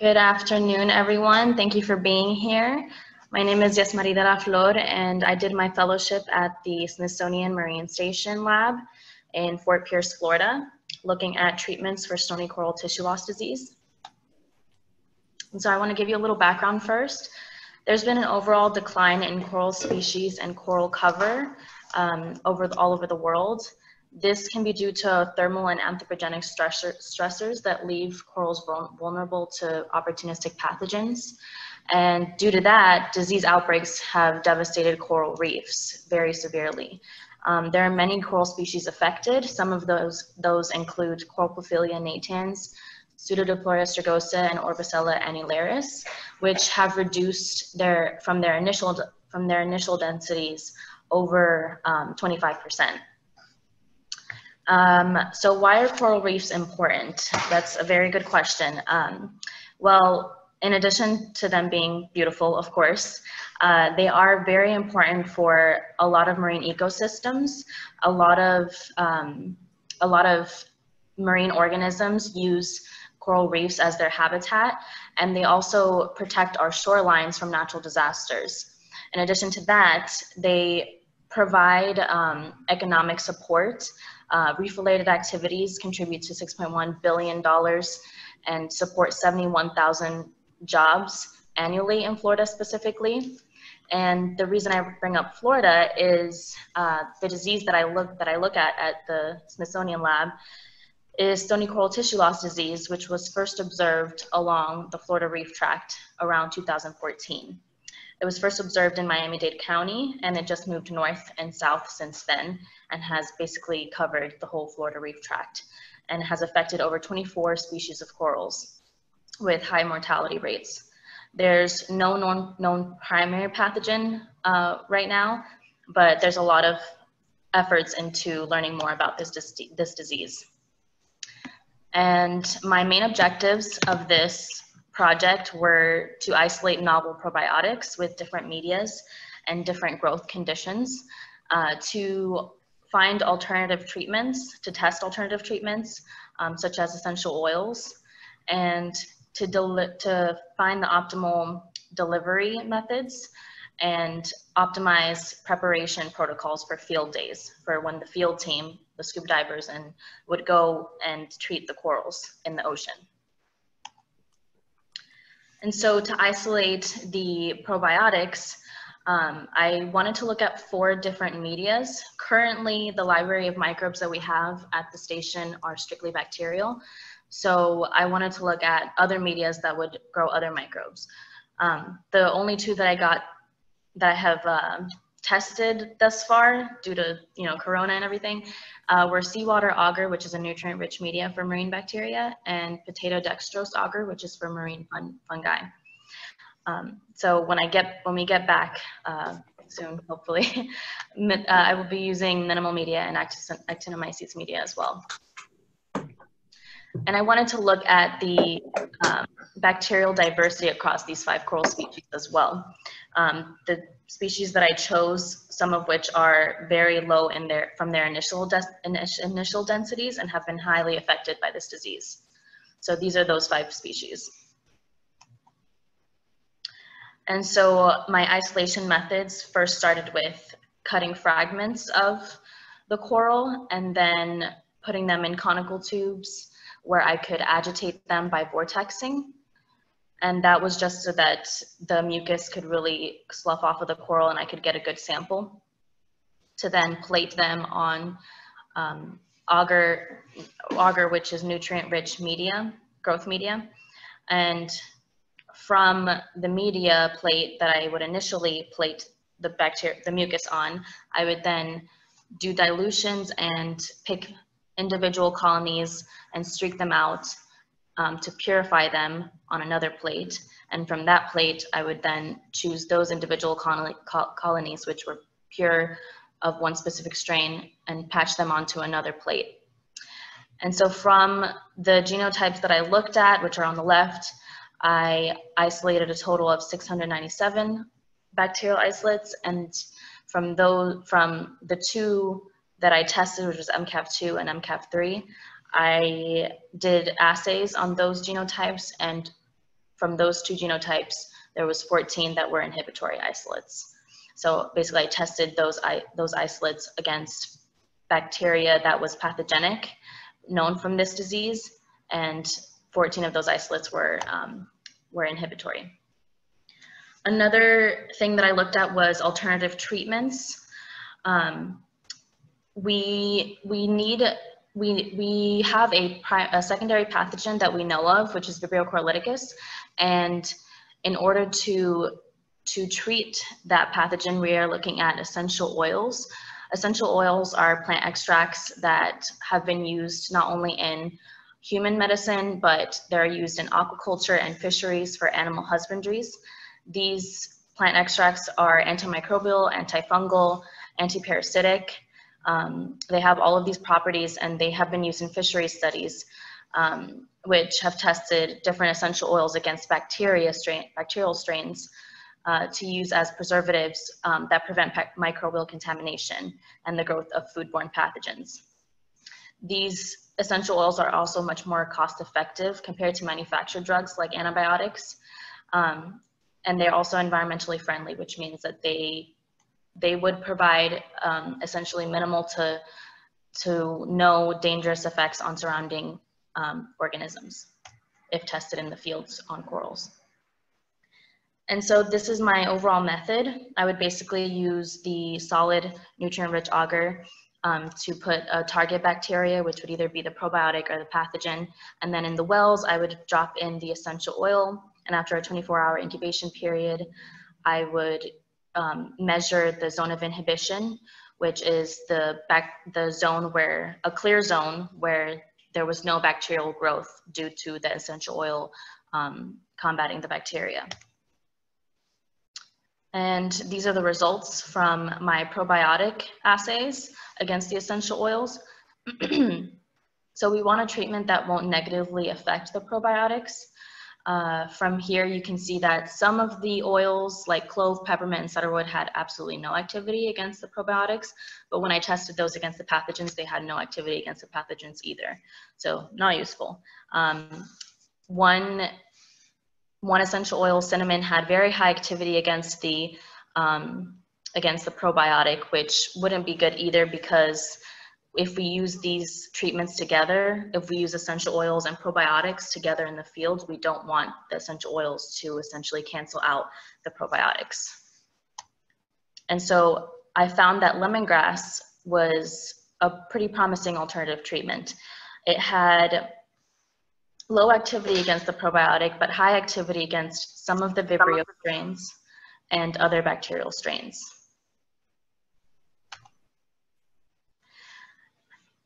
Good afternoon, everyone. Thank you for being here. My name is Yesmarie de la Flor, and I did my fellowship at the Smithsonian Marine Station Lab in Fort Pierce, Florida, looking at treatments for stony coral tissue loss disease. And so I want to give you a little background first. There's been an overall decline in coral species and coral cover um, over the, all over the world. This can be due to thermal and anthropogenic stressor, stressors that leave corals vulnerable to opportunistic pathogens. And due to that, disease outbreaks have devastated coral reefs very severely. Um, there are many coral species affected. Some of those, those include Colpophyllia natans, Pseudodiploria strigosa, and Orbicella annularis, which have reduced their, from, their initial, from their initial densities over um, 25%. Um, so why are coral reefs important? That's a very good question. Um, well, in addition to them being beautiful, of course, uh, they are very important for a lot of marine ecosystems. A lot of, um, a lot of marine organisms use coral reefs as their habitat, and they also protect our shorelines from natural disasters. In addition to that, they provide um, economic support. Uh, reef-related activities contribute to $6.1 billion and support 71,000 jobs annually in Florida specifically. And the reason I bring up Florida is uh, the disease that I look that I look at at the Smithsonian Lab is stony coral tissue loss disease, which was first observed along the Florida Reef Tract around 2014. It was first observed in Miami-Dade County, and it just moved north and south since then, and has basically covered the whole Florida Reef Tract, and has affected over 24 species of corals with high mortality rates. There's no known, known primary pathogen uh, right now, but there's a lot of efforts into learning more about this, this disease. And my main objectives of this project were to isolate novel probiotics with different medias and different growth conditions uh, to find alternative treatments, to test alternative treatments, um, such as essential oils, and to, to find the optimal delivery methods and optimize preparation protocols for field days for when the field team, the scuba divers, and would go and treat the corals in the ocean. And so to isolate the probiotics, um, I wanted to look at four different medias. Currently, the library of microbes that we have at the station are strictly bacterial. So I wanted to look at other medias that would grow other microbes. Um, the only two that I got that I have uh, tested thus far due to you know corona and everything uh, were seawater agar which is a nutrient rich media for marine bacteria and potato dextrose agar which is for marine fun fungi. Um, so when i get when we get back uh, soon hopefully uh, i will be using minimal media and actinomyces media as well and I wanted to look at the um, bacterial diversity across these five coral species as well. Um, the species that I chose, some of which are very low in their, from their initial, initial densities and have been highly affected by this disease. So these are those five species. And so my isolation methods first started with cutting fragments of the coral and then putting them in conical tubes where I could agitate them by vortexing. And that was just so that the mucus could really slough off of the coral and I could get a good sample to then plate them on um, agar, agar, which is nutrient-rich media, growth media. And from the media plate that I would initially plate the bacteria, the mucus on, I would then do dilutions and pick individual colonies and streak them out um, to purify them on another plate. And from that plate, I would then choose those individual colonies which were pure of one specific strain and patch them onto another plate. And so from the genotypes that I looked at, which are on the left, I isolated a total of 697 bacterial isolates. And from those, from the two that I tested, which was MCAV2 and MCAV3. I did assays on those genotypes and from those two genotypes, there was 14 that were inhibitory isolates. So basically I tested those, those isolates against bacteria that was pathogenic, known from this disease, and 14 of those isolates were, um, were inhibitory. Another thing that I looked at was alternative treatments. Um, we, we need, we, we have a, a, secondary pathogen that we know of, which is Vibrio coralliilyticus, and in order to, to treat that pathogen, we are looking at essential oils. Essential oils are plant extracts that have been used not only in human medicine, but they're used in aquaculture and fisheries for animal husbandries. These plant extracts are antimicrobial, antifungal, antiparasitic. Um, they have all of these properties and they have been used in fishery studies, um, which have tested different essential oils against bacteria strain, bacterial strains uh, to use as preservatives um, that prevent microbial contamination and the growth of foodborne pathogens. These essential oils are also much more cost effective compared to manufactured drugs like antibiotics. Um, and they're also environmentally friendly, which means that they they would provide um, essentially minimal to to no dangerous effects on surrounding um, organisms if tested in the fields on corals. And so this is my overall method. I would basically use the solid nutrient-rich agar um, to put a target bacteria, which would either be the probiotic or the pathogen. And then in the wells, I would drop in the essential oil. And after a 24 hour incubation period, I would um, measure the zone of inhibition, which is the, back, the zone where, a clear zone where there was no bacterial growth due to the essential oil um, combating the bacteria. And these are the results from my probiotic assays against the essential oils. so we want a treatment that won't negatively affect the probiotics. Uh, from here, you can see that some of the oils like clove, peppermint, and cedarwood had absolutely no activity against the probiotics. But when I tested those against the pathogens, they had no activity against the pathogens either. So not useful. Um, one one essential oil, cinnamon, had very high activity against the um, against the probiotic, which wouldn't be good either because if we use these treatments together, if we use essential oils and probiotics together in the field, we don't want the essential oils to essentially cancel out the probiotics. And so I found that lemongrass was a pretty promising alternative treatment. It had low activity against the probiotic, but high activity against some of the Vibrio strains and other bacterial strains.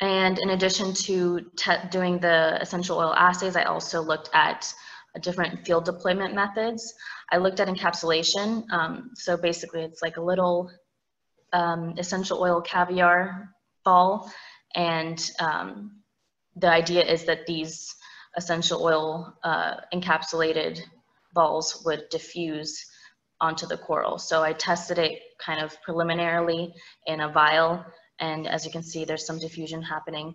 And in addition to doing the essential oil assays, I also looked at different field deployment methods. I looked at encapsulation. Um, so basically it's like a little um, essential oil caviar ball. And um, the idea is that these essential oil uh, encapsulated balls would diffuse onto the coral. So I tested it kind of preliminarily in a vial and as you can see there's some diffusion happening.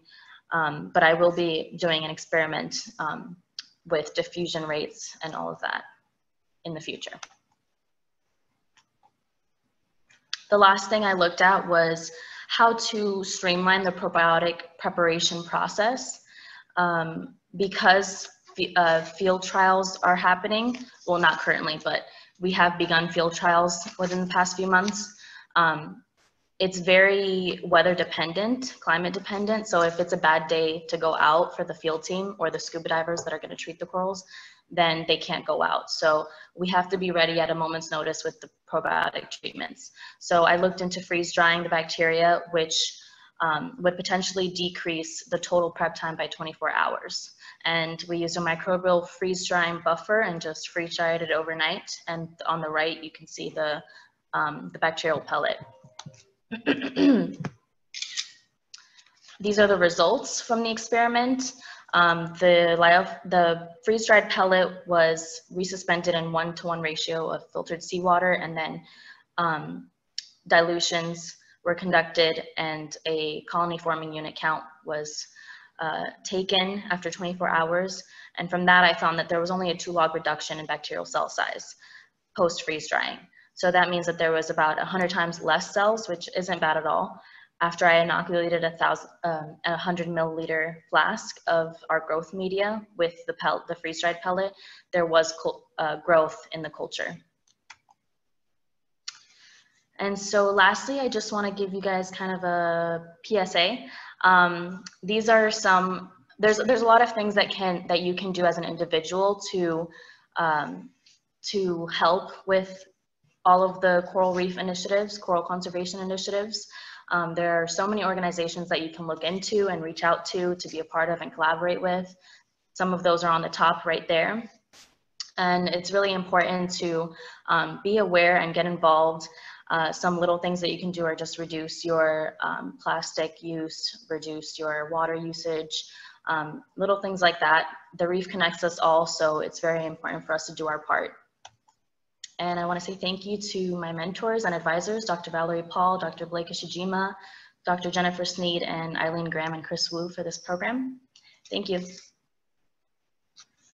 Um, but I will be doing an experiment um, with diffusion rates and all of that in the future. The last thing I looked at was how to streamline the probiotic preparation process. Um, because uh, field trials are happening, well, not currently, but we have begun field trials within the past few months. Um, it's very weather dependent, climate dependent. So if it's a bad day to go out for the field team or the scuba divers that are gonna treat the corals, then they can't go out. So we have to be ready at a moment's notice with the probiotic treatments. So I looked into freeze drying the bacteria, which um, would potentially decrease the total prep time by 24 hours. And we used a microbial freeze drying buffer and just freeze dried it overnight. And on the right, you can see the, um, the bacterial pellet. These are the results from the experiment. Um, the, the freeze-dried pellet was resuspended in one-to-one -one ratio of filtered seawater and then um, dilutions were conducted and a colony forming unit count was uh, taken after 24 hours. And from that, I found that there was only a two log reduction in bacterial cell size post freeze drying. So that means that there was about 100 times less cells, which isn't bad at all. After I inoculated a thousand, um, a 100 milliliter flask of our growth media with the, pel- the freeze dried pellet, there was uh, growth in the culture. And so lastly, I just want to give you guys kind of a PSA. Um, these are some, there's, there's a lot of things that can, that you can do as an individual to, um, to help with all of the coral reef initiatives, coral conservation initiatives. Um, there are so many organizations that you can look into and reach out to, to be a part of and collaborate with. Some of those are on the top right there. And it's really important to um, be aware and get involved. Uh, some little things that you can do are just reduce your um, plastic use, reduce your water usage, um, little things like that. The reef connects us all, so it's very important for us to do our part. And I want to say thank you to my mentors and advisors, Dr. Valerie Paul, Dr. Blake Ushijima, Dr. Jennifer Sneed, and Eileen Graham and Chris Wu for this program. Thank you.